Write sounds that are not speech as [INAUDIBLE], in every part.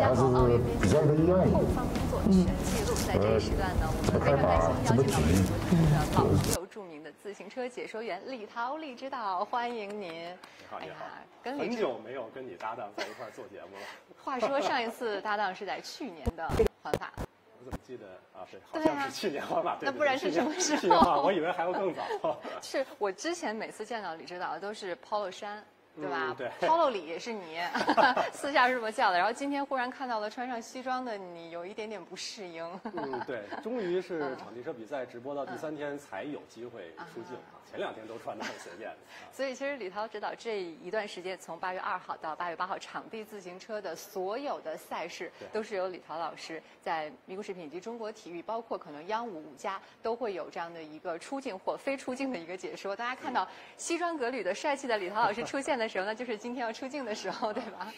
还是。后方工作全记录，在这一时段呢，我们非常开心邀请到了中国体育的老朋友、著名的自行车解说员李涛李指导，欢迎您。你好，你好。跟很久没有跟你搭档在一块做节目了。话说上一次搭档是在去年的环法。我怎么记得啊？对，好像是去年环法。那不然是什么时候？去年环法，我以为还要更早。[LAUGHS] 是我之前每次见到李指导都是 polo 衫。对吧？对，[LAUGHS] Polo 里也是你，[LAUGHS] 私下是这么叫的。然后今天忽然看到了穿上西装的你，有一点点不适应。嗯，[LAUGHS] 对，终于是场地车比赛直播到第三天才有机会出镜啊，前两天都穿的很随便。所以其实李涛指导这一段时间，从八月二号到八月八号，场地自行车的所有的赛事都是由李涛老师在咪咕视频以及中国体育，包括可能央五五家都会有这样的一个出镜或非出镜的一个解说。大家看到西装革履的帅气的李涛老师出现的。时候那，就是今天要出镜的时候，对吧？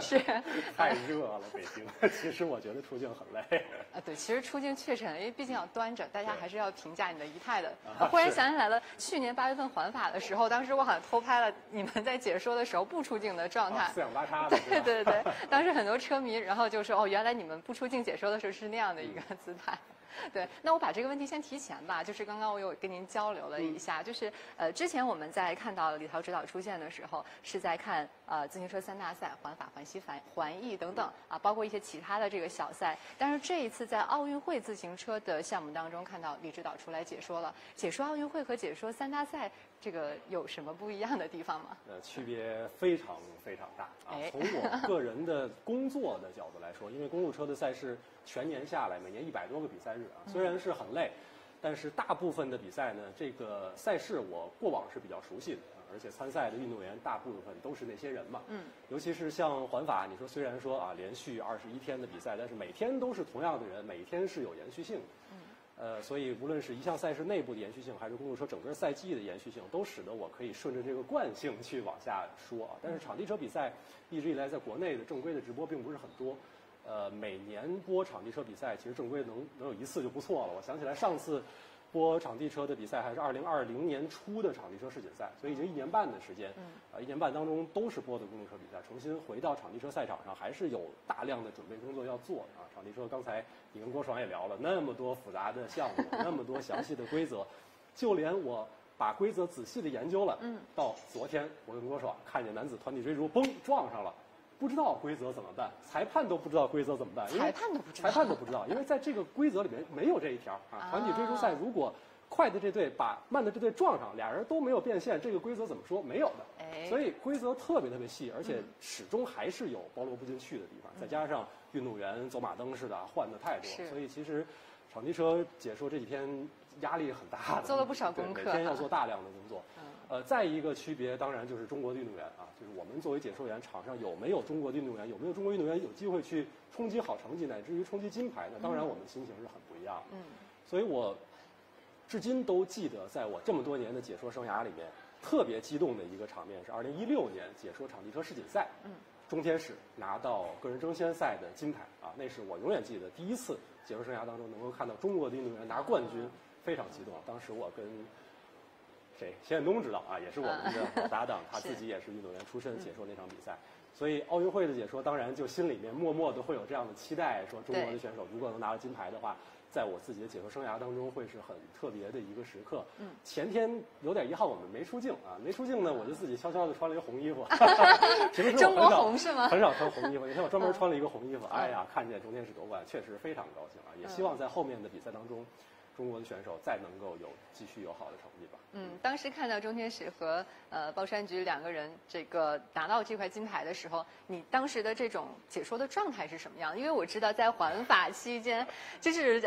是，是。太热了，北京。其实我觉得出镜很累。啊，对，其实出镜确实，因为毕竟要端着，大家还是要评价你的仪态的。忽然想起来了，去年八月份环法的时候，当时我好像偷拍了你们在解说的时候不出镜的状态，四仰八叉的。对对对，当时很多车迷，然后就说：“哦，原来你们不出镜解说的时候是那样的一个姿态。” [LAUGHS] 对，那我把这个问题先提前吧。就是刚刚我有跟您交流了一下，就是呃，之前我们在看到李涛指导出现的时候，是在看呃自行车三大赛，环法、环西、环环意等等啊，包括一些其他的这个小赛。但是这一次在奥运会自行车的项目当中，看到李指导出来解说了，解说奥运会和解说三大赛。这个有什么不一样的地方吗？呃，区别非常非常大啊！从我个人的工作的角度来说，因为公路车的赛事全年下来，每年一百多个比赛日啊，虽然是很累，但是大部分的比赛呢，这个赛事我过往是比较熟悉的，而且参赛的运动员大部分都是那些人嘛。嗯。尤其是像环法，你说虽然说啊，连续二十一天的比赛，但是每天都是同样的人，每天是有延续性的。嗯呃，所以无论是一项赛事内部的延续性，还是公路车整个赛季的延续性，都使得我可以顺着这个惯性去往下说啊。但是场地车比赛一直以来在国内的正规的直播并不是很多，呃，每年播场地车比赛，其实正规能能有一次就不错了。我想起来上次。播场地车的比赛还是二零二零年初的场地车世锦赛，所以已经一年半的时间。啊，一年半当中都是播的公路车比赛，重新回到场地车赛场上，还是有大量的准备工作要做啊。场地车刚才你跟郭爽也聊了，那么多复杂的项目，那么多详细的规则，就连我把规则仔细的研究了，嗯到昨天我跟郭爽看见男子团体追逐，嘣撞上了。不知道规则怎么办？裁判都不知道规则怎么办？裁判都不知道。裁判都不知道，因为在这个规则里面没有这一条啊。团体追逐赛如果快的这队把慢的这队撞上，俩人都没有变线，这个规则怎么说？没有的。所以规则特别特别细，而且始终还是有包罗不进去的地方。再加上运动员走马灯似的换的太多，所以其实场地车解说这几天压力很大的，做了不少功课，每天要做大量的工作。呃，再一个区别当然就是中国的运动员啊，就是我们作为解说员，场上有没有中国的运动员，有没有中国运动员有机会去冲击好成绩，乃至于冲击金牌呢？当然我们心情是很不一样的。嗯，所以我至今都记得，在我这么多年的解说生涯里面，特别激动的一个场面是二零一六年解说场地车世锦赛，嗯，中天使拿到个人争先赛的金牌啊，那是我永远记得第一次解说生涯当中能够看到中国的运动员拿冠军，非常激动。当时我跟谁？钱远东知道啊，也是我们的搭档，[LAUGHS] 他自己也是运动员出身，解说那场比赛。所以奥运会的解说，当然就心里面默默的会有这样的期待，说中国的选手如果能拿到金牌的话，在我自己的解说生涯当中会是很特别的一个时刻。嗯。前天有点遗憾，我们没出镜啊，没出镜呢，我就自己悄悄的穿了一个红衣服。[LAUGHS] 平时我很少是吗？很少穿红衣服，那天我专门穿了一个红衣服。哎呀，看见中间是夺冠，确实非常高兴啊！也希望在后面的比赛当中。中国的选手再能够有继续有好的成绩吧。嗯，当时看到钟天使和呃包山菊两个人这个拿到这块金牌的时候，你当时的这种解说的状态是什么样？因为我知道在环法期间，[LAUGHS] 就是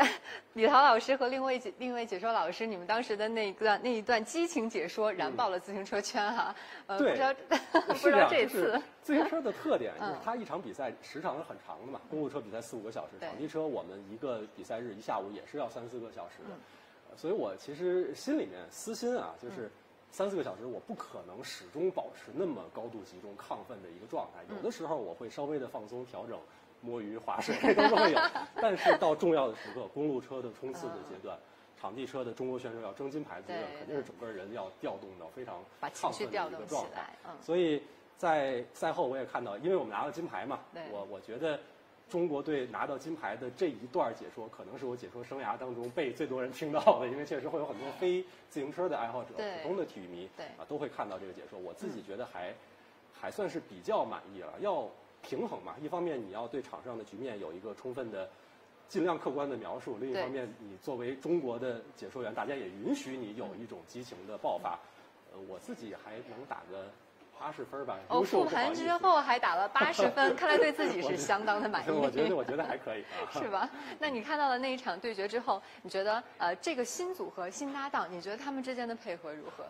李涛老师和另外一另一位解说老师，你们当时的那一段那一段激情解说燃爆了自行车圈哈。呃，不知道 [LAUGHS] 不知道这次自行车的特点 [LAUGHS] 就是它一场比赛时长是很长的嘛，公路车比赛四五个小时，场地车我们一个比赛日一下午也是要三四个小时。的，所以我其实心里面私心啊，就是三四个小时，我不可能始终保持那么高度集中、亢奋的一个状态。有的时候我会稍微的放松、调整、摸鱼、划水都是会有。[LAUGHS] 但是到重要的时刻，公路车的冲刺的阶段，场地车的中国选手要争金牌的阶段，肯定是整个人要调动到非常亢奋的一个状态。所以在赛后我也看到，因为我们拿了金牌嘛，我我觉得。中国队拿到金牌的这一段解说，可能是我解说生涯当中被最多人听到的，因为确实会有很多非自行车的爱好者、普通的体育迷，啊，都会看到这个解说。我自己觉得还还算是比较满意了。要平衡嘛，一方面你要对场上的局面有一个充分的、尽量客观的描述；另一方面，你作为中国的解说员，大家也允许你有一种激情的爆发。呃，我自己还能打个。八十分吧，哦，复盘之后还打了八十分，[LAUGHS] 看来对自己是相当的满意。我觉得我觉得还可以啊，[LAUGHS] 是吧？那你看到了那一场对决之后，你觉得呃这个新组合新搭档，你觉得他们之间的配合如何？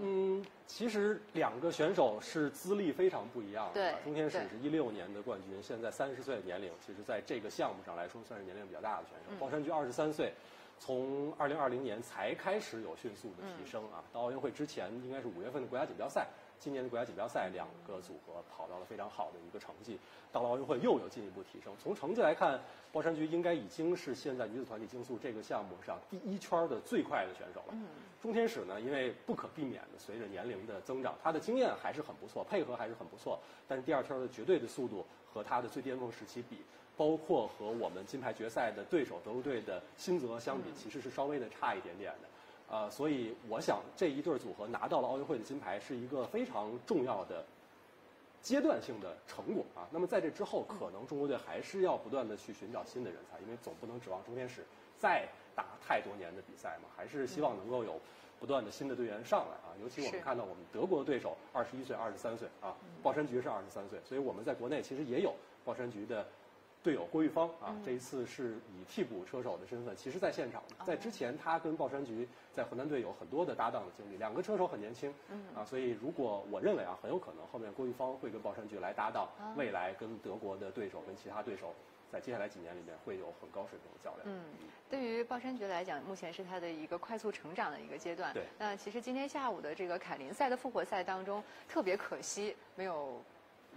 嗯，其实两个选手是资历非常不一样的。对，钟天使是一六年的冠军，现在三十岁的年龄，其实在这个项目上来说算是年龄比较大的选手。鲍山居二十三岁，从二零二零年才开始有迅速的提升啊，到奥运会之前应该是五月份的国家锦标赛。今年的国家锦标赛，两个组合跑到了非常好的一个成绩，到了奥运会又有进一步提升。从成绩来看，包山菊应该已经是现在女子团体竞速这个项目上第一圈的最快的选手了。钟天使呢，因为不可避免的随着年龄的增长，他的经验还是很不错，配合还是很不错。但是第二圈的绝对的速度和他的最巅峰时期比，包括和我们金牌决赛的对手德国队的辛泽相比，其实是稍微的差一点点的。呃，所以我想这一对组合拿到了奥运会的金牌，是一个非常重要的阶段性的成果啊。那么在这之后，可能中国队还是要不断的去寻找新的人才，因为总不能指望钟天使再打太多年的比赛嘛，还是希望能够有不断的新的队员上来啊。尤其我们看到我们德国的对手二十一岁、二十三岁啊，鲍山菊是二十三岁，所以我们在国内其实也有鲍山菊的。队友郭玉芳啊，这一次是以替补车手的身份，其实在现场。在之前，他跟鲍山菊在河南队有很多的搭档的经历。两个车手很年轻，啊，所以如果我认为啊，很有可能后面郭玉芳会跟鲍山菊来搭档，未来跟德国的对手、跟其他对手，在接下来几年里面会有很高水平的较量。嗯，对于鲍山菊来讲，目前是他的一个快速成长的一个阶段。对。那其实今天下午的这个凯林赛的复活赛当中，特别可惜没有。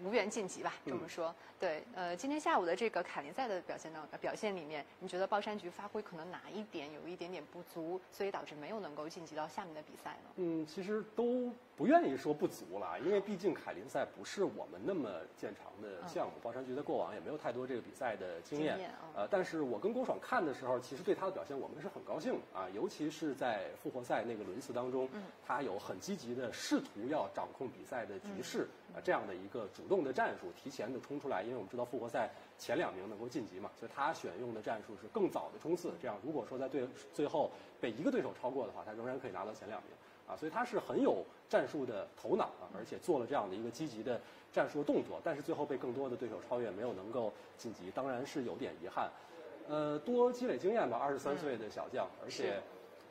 无缘晋级吧，这么说。对，呃，今天下午的这个凯林赛的表现当表现里面，你觉得鲍山菊发挥可能哪一点有一点点不足，所以导致没有能够晋级到下面的比赛呢？嗯，其实都不愿意说不足了，因为毕竟凯林赛不是我们那么见长的项目，鲍山菊在过往也没有太多这个比赛的经验。呃，但是我跟郭爽看的时候，其实对他的表现我们是很高兴的啊，尤其是在复活赛那个轮次当中，他有很积极的试图要掌控比赛的局势啊。这样的一个主动的战术，提前的冲出来，因为我们知道复活赛前两名能够晋级嘛，所以他选用的战术是更早的冲刺。这样，如果说在对最后被一个对手超过的话，他仍然可以拿到前两名啊。所以他是很有战术的头脑啊，而且做了这样的一个积极的战术动作。但是最后被更多的对手超越，没有能够晋级，当然是有点遗憾。呃，多积累经验吧，二十三岁的小将，而且。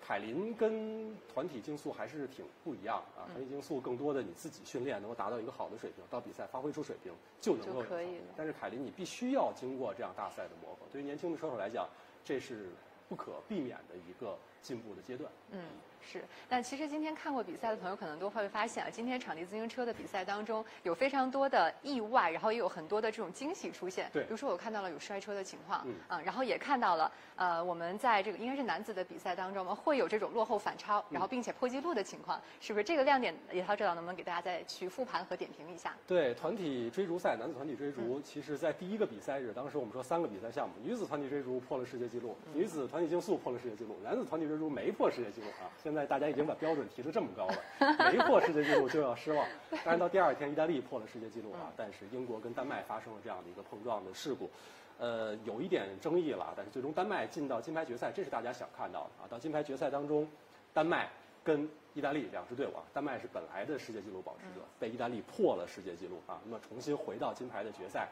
凯林跟团体竞速还是挺不一样啊，团体竞速更多的你自己训练能够达到一个好的水平，到比赛发挥出水平就能够。可以。但是凯林你必须要经过这样大赛的磨合，对于年轻的车手来讲，这是不可避免的一个进步的阶段。嗯。是，那其实今天看过比赛的朋友可能都会发现啊，今天场地自行车的比赛当中有非常多的意外，然后也有很多的这种惊喜出现。对，比如说我看到了有摔车的情况，嗯，然后也看到了，呃，我们在这个应该是男子的比赛当中嘛，会有这种落后反超，然后并且破纪录的情况，是不是？这个亮点，野涛指导能不能给大家再去复盘和点评一下？对，团体追逐赛，男子团体追逐，其实在第一个比赛日，当时我们说三个比赛项目，女子团体追逐破了世界纪录，女子团体竞速破了世界纪录，男子团体追逐没破世界纪录啊。现在大家已经把标准提得这么高了，[LAUGHS] 没破世界纪录就要失望。[LAUGHS] 但是到第二天，意大利破了世界纪录啊，但是英国跟丹麦发生了这样的一个碰撞的事故，呃，有一点争议了。但是最终丹麦进到金牌决赛，这是大家想看到的啊。到金牌决赛当中，丹麦跟意大利两支队伍，啊，丹麦是本来的世界纪录保持者，被意大利破了世界纪录啊。那么重新回到金牌的决赛，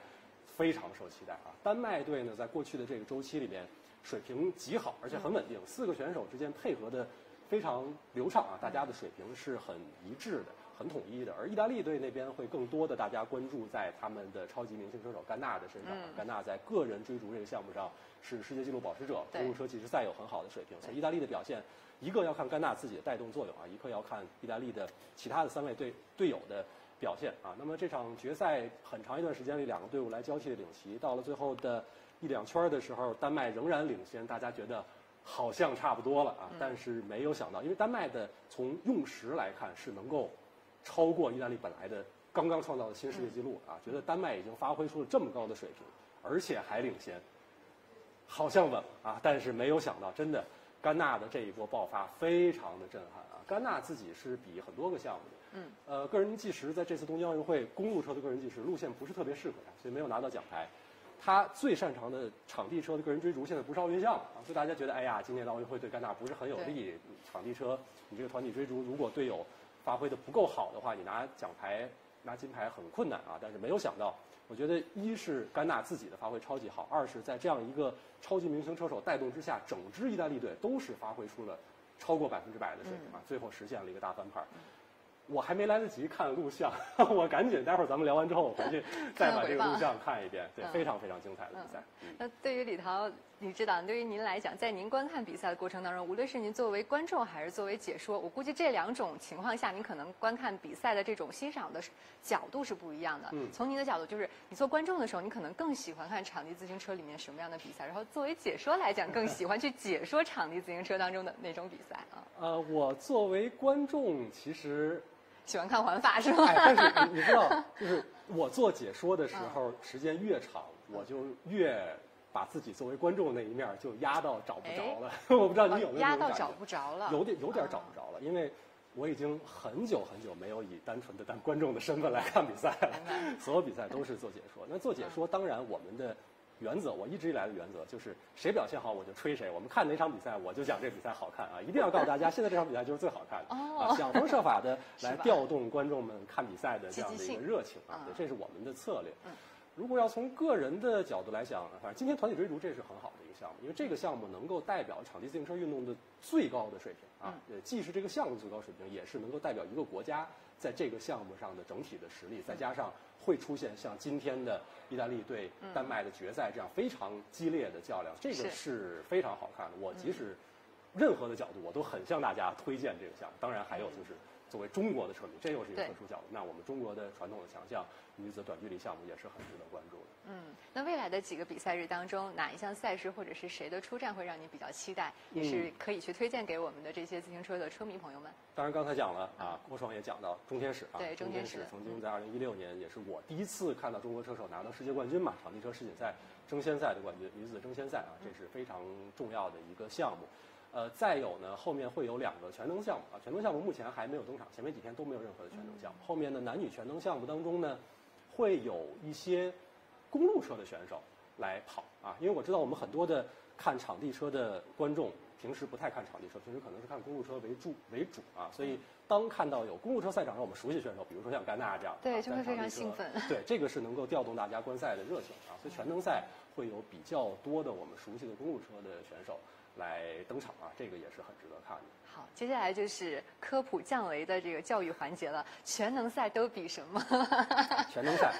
非常受期待啊。丹麦队呢，在过去的这个周期里面，水平极好，而且很稳定，四个选手之间配合的。非常流畅啊，大家的水平是很一致的、很统一的。而意大利队那边会更多的大家关注在他们的超级明星车手甘纳的身上。甘纳在个人追逐这个项目上是世界纪录保持者，公路车其实赛有很好的水平。所以意大利的表现，一个要看甘纳自己的带动作用啊，一个要看意大利的其他的三位队队友的表现啊。那么这场决赛很长一段时间里，两个队伍来交替的领旗，到了最后的一两圈的时候，丹麦仍然领先，大家觉得。好像差不多了啊，但是没有想到，因为丹麦的从用时来看是能够超过意大利本来的刚刚创造的新世界纪录啊，觉得丹麦已经发挥出了这么高的水平，而且还领先，好像稳啊！但是没有想到，真的，甘纳的这一波爆发非常的震撼啊！甘纳自己是比很多个项目的，嗯，呃，个人计时在这次东京奥运会公路车的个人计时路线不是特别适合他，所以没有拿到奖牌。他最擅长的场地车的个人追逐现在不是奥运项目啊，所以大家觉得，哎呀，今年的奥运会对甘纳不是很有利。场地车，你这个团体追逐，如果队友发挥的不够好的话，你拿奖牌、拿金牌很困难啊。但是没有想到，我觉得一是甘纳自己的发挥超级好，二是在这样一个超级明星车手带动之下，整支意大利队都是发挥出了超过百分之百的水平啊，最后实现了一个大翻盘。我还没来得及看录像，[LAUGHS] 我赶紧，待会儿咱们聊完之后，我回去再把这个录像看一遍。对，非常非常精彩的比赛。那对于李涛，你知道，对于您来讲，在您观看比赛的过程当中，无论是您作为观众还是作为解说，我估计这两种情况下，您可能观看比赛的这种欣赏的角度是不一样的。嗯。从您的角度，就是你做观众的时候，你可能更喜欢看场地自行车里面什么样的比赛，然后作为解说来讲，更喜欢去解说场地自行车当中的那种比赛啊。呃，我作为观众，其实。喜欢看环法是吗？但是你知道，就是我做解说的时候，时间越长，我就越把自己作为观众那一面就压到找不着了。[LAUGHS] 我不知道你有没有压到找不着了？有点有点找不着了，因为我已经很久很久没有以单纯的当观众的身份来看比赛了。[LAUGHS] 所有比赛都是做解说。那做解说，当然我们的。原则，我一直以来的原则就是谁表现好我就吹谁。我们看哪场比赛，我就讲这比赛好看啊！一定要告诉大家，现在这场比赛就是最好看的啊！想方设法的 [LAUGHS] 来调动观众们看比赛的这样的一个热情啊！对，这是我们的策略。如果要从个人的角度来讲，反正今天团体追逐这是很好的一个项目，因为这个项目能够代表场地自行车运动的最高的水平啊！呃，既是这个项目最高水平，也是能够代表一个国家在这个项目上的整体的实力，再加上。会出现像今天的意大利对丹麦的决赛这样非常激烈的较量，这个是非常好看的。我即使任何的角度，我都很向大家推荐这个项目。当然，还有就是作为中国的车迷，这又是一个特殊角度。那我们中国的传统的强项女子短距离项目也是很值得关注的。嗯，那未来的几个比赛日当中，哪一项赛事或者是谁的出战会让你比较期待，也是可以去推荐给我们的这些自行车的车迷朋友们？当然，刚才讲了啊，郭爽也讲到中天使啊，对中天使曾经在二零一六年也是我第一次看到中国车手拿到世界冠军嘛，场地车世锦赛争先赛的冠军，女子争先赛啊，这是非常重要的一个项目。呃，再有呢，后面会有两个全能项目啊，全能项目目前还没有登场，前面几天都没有任何的全能项目。后面的男女全能项目当中呢，会有一些。公路车的选手来跑啊，因为我知道我们很多的看场地车的观众平时不太看场地车，平时可能是看公路车为主为主啊，所以当看到有公路车赛场上我们熟悉选手，比如说像甘娜这样，对，就会非常兴奋。[LAUGHS] 对，这个是能够调动大家观赛的热情啊，所以全能赛会有比较多的我们熟悉的公路车的选手来登场啊，这个也是很值得看的。好，接下来就是科普降维的这个教育环节了。全能赛都比什么？[LAUGHS] 全能赛，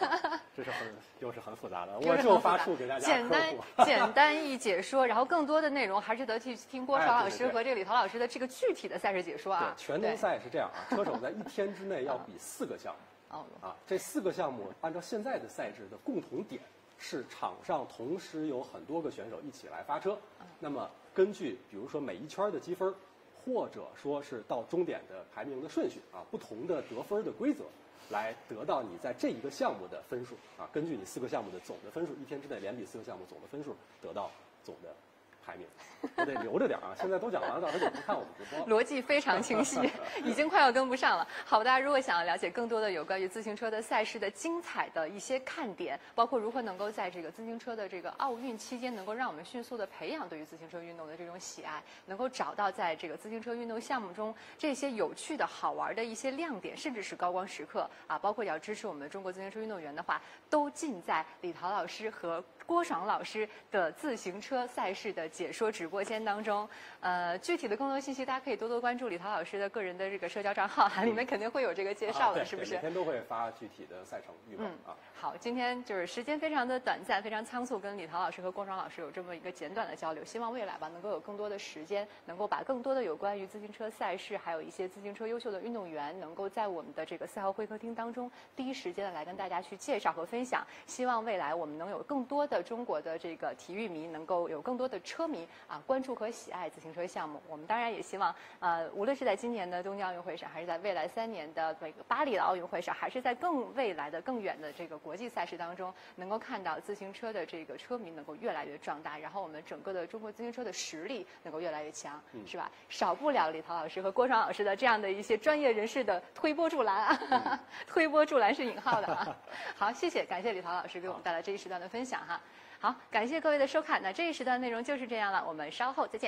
这是很又是很复杂的，[LAUGHS] 我就发出给大家简单简单一解说，然后更多的内容还是得去听郭爽老师和这个李涛老师的这个具体的赛事解说啊。全能赛是这样啊，车手在一天之内要比四个项目。哦。啊，这四个项目按照现在的赛制的共同点是场上同时有很多个选手一起来发车，那么根据比如说每一圈的积分。或者说是到终点的排名的顺序啊，不同的得分的规则，来得到你在这一个项目的分数啊，根据你四个项目的总的分数，一天之内连比四个项目总的分数，得到总的。排名，[LAUGHS] 我得留着点啊！现在都讲完了，到时候不看我们直播。[LAUGHS] 逻辑非常清晰，[LAUGHS] 已经快要跟不上了。好，大家如果想要了解更多的有关于自行车的赛事的精彩的一些看点，包括如何能够在这个自行车的这个奥运期间，能够让我们迅速的培养对于自行车运动的这种喜爱，能够找到在这个自行车运动项目中这些有趣的好玩的一些亮点，甚至是高光时刻啊！包括要支持我们的中国自行车运动员的话，都尽在李涛老师和。郭爽老师的自行车赛事的解说直播间当中，呃，具体的更多信息大家可以多多关注李涛老师的个人的这个社交账号，里面肯定会有这个介绍的，是不是？每天都会发具体的赛程预报啊。好，今天就是时间非常的短暂，非常仓促，跟李涛老师和郭爽老师有这么一个简短的交流。希望未来吧，能够有更多的时间，能够把更多的有关于自行车赛事，还有一些自行车优秀的运动员，能够在我们的这个四号会客厅当中，第一时间的来跟大家去介绍和分享。希望未来我们能有更多的中国的这个体育迷，能够有更多的车。迷啊关注和喜爱自行车项目。我们当然也希望，呃，无论是在今年的东京奥运会上，还是在未来三年的这个巴黎的奥运会上，还是在更未来的、更远的这个国际赛事当中，能够看到自行车的这个车迷能够越来越壮大，然后我们整个的中国自行车的实力能够越来越强，是吧？少不了李涛老师和郭爽老师的这样的一些专业人士的推波助澜啊，推波助澜是引号的啊。[LAUGHS] 好，谢谢，感谢李涛老师给我们带来这一时段的分享哈。好，感谢各位的收看，那这一时段内容就是这样了，我们稍后再见。